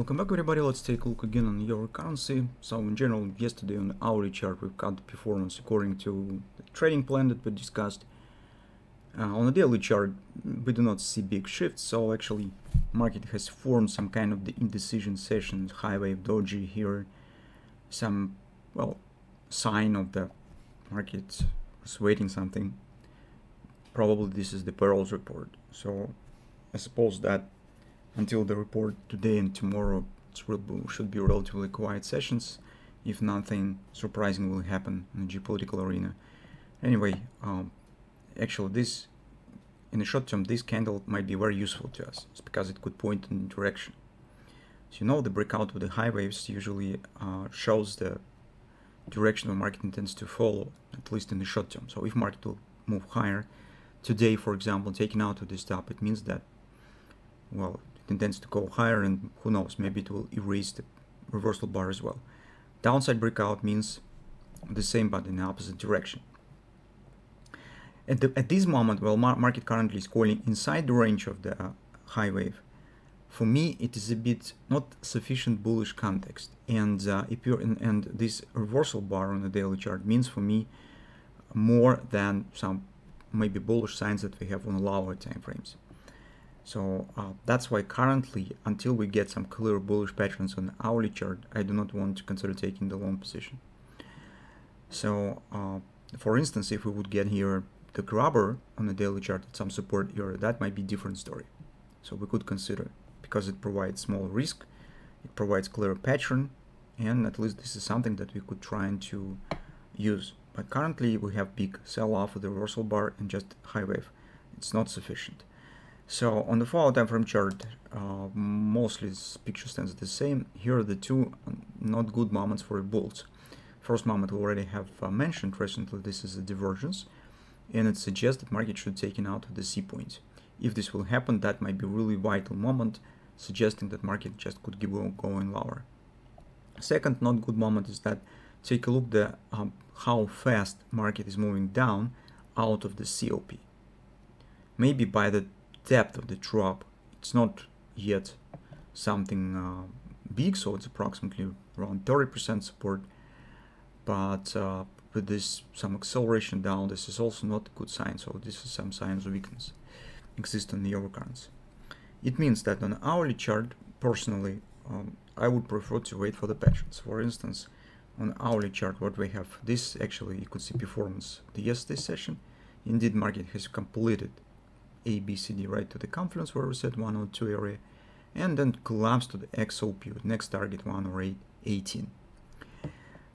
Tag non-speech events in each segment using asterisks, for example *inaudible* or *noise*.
Welcome back everybody, let's take a look again on your currency. So in general, yesterday on the hourly chart we've got the performance according to the trading plan that we discussed. Uh, on the daily chart, we do not see big shifts, so actually market has formed some kind of the indecision session, high wave doji here, some, well, sign of the market is waiting something. Probably this is the payrolls report, so I suppose that until the report today and tomorrow should be relatively quiet sessions if nothing surprising will happen in the geopolitical arena. Anyway, um, actually this in the short term this candle might be very useful to us because it could point in direction. So you know the breakout of the high waves usually uh, shows the direction the market intends to follow, at least in the short term. So if market will move higher, today for example taking out of this top, it means that well intends to go higher and who knows, maybe it will erase the reversal bar as well. Downside breakout means the same but in the opposite direction. At, the, at this moment, well, market currently is calling inside the range of the uh, high wave. For me, it is a bit not sufficient bullish context, and uh, and this reversal bar on the daily chart means for me more than some maybe bullish signs that we have on lower time frames. So uh, that's why currently, until we get some clear bullish patterns on hourly chart, I do not want to consider taking the long position. So, uh, for instance, if we would get here the grabber on the daily chart at some support area, that might be different story. So we could consider because it provides small risk, it provides clear pattern, and at least this is something that we could try and to use. But currently we have big sell-off the reversal bar and just high wave. It's not sufficient. So on the follow time frame chart, uh, mostly this picture stands the same. Here are the two not good moments for a bulls. First moment we already have uh, mentioned recently, this is a divergence, and it suggests that market should take out of the C point. If this will happen, that might be really vital moment, suggesting that market just could keep going lower. Second not good moment is that take a look the um, how fast market is moving down out of the COP. Maybe by the depth of the drop. It's not yet something uh, big so it's approximately around 30% support. But uh, with this some acceleration down this is also not a good sign. So this is some signs of weakness exist on the overcurrents it means that on hourly chart personally um, I would prefer to wait for the patterns. For instance on hourly chart what we have this actually you could see performance. The yesterday session indeed market has completed a, B, C, D right to the confluence where we set 102 area and then collapse to the XOP next target 108, 18.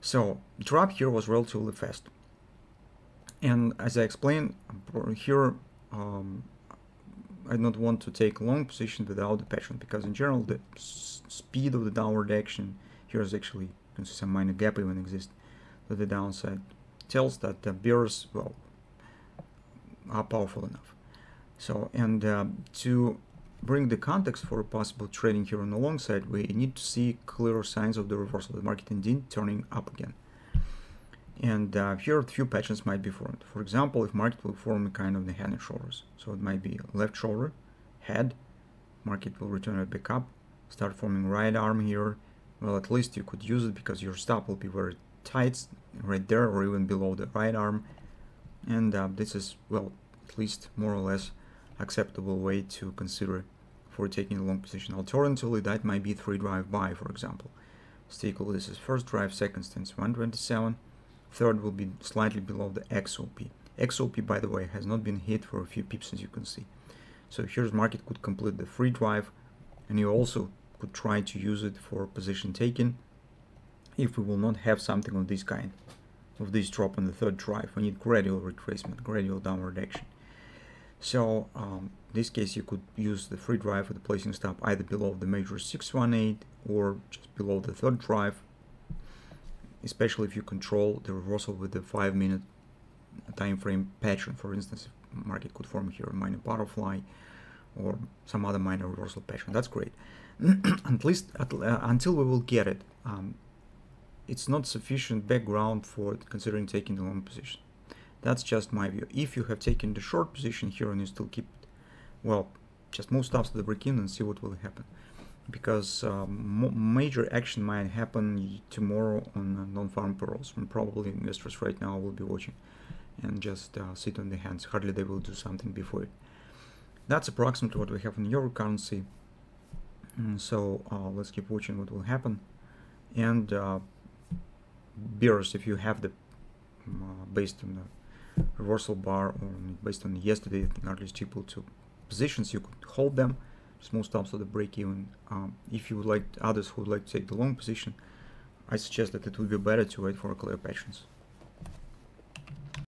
So drop here was relatively fast. And as I explained here, um, I don't want to take long position without the pattern because in general the speed of the downward action here is actually some minor gap even exists to the downside tells that the bears well are powerful enough. So, and uh, to bring the context for possible trading here on the long side, we need to see clearer signs of the reversal of the market indeed turning up again. And uh, here a few patterns might be formed. For example, if market will form a kind of the head and shoulders. So it might be left shoulder, head, market will return it back up, start forming right arm here. Well, at least you could use it because your stop will be very tight right there or even below the right arm. And uh, this is, well, at least more or less acceptable way to consider for taking a long position. Alternatively, that might be three drive buy, for example. Stickle, this is first drive, second stance 127, third will be slightly below the XOP. XOP, by the way, has not been hit for a few pips, as you can see. So here's market could complete the free drive, and you also could try to use it for position taking if we will not have something of this kind, of this drop on the third drive. We need gradual retracement, gradual downward action. So um, in this case, you could use the free drive for the placing stop either below the major 618 or just below the third drive especially if you control the reversal with the five minute time frame pattern. For instance, if market could form here a minor butterfly or some other minor reversal pattern. That's great. *clears throat* at least at, uh, until we will get it, um, it's not sufficient background for considering taking the long position. That's just my view. If you have taken the short position here and you still keep, well, just move stops to the break-in and see what will happen. Because um, major action might happen tomorrow on uh, non-farm payrolls, and probably investors right now will be watching and just uh, sit on the hands. Hardly they will do something before it. That's approximately what we have in euro currency. And so uh, let's keep watching what will happen. And uh, bears, if you have the uh, based on the reversal bar or based on yesterday, at least equal to positions, you could hold them. Small stops at the break even. Um, if you would like others who would like to take the long position, I suggest that it would be better to wait for a clear patience.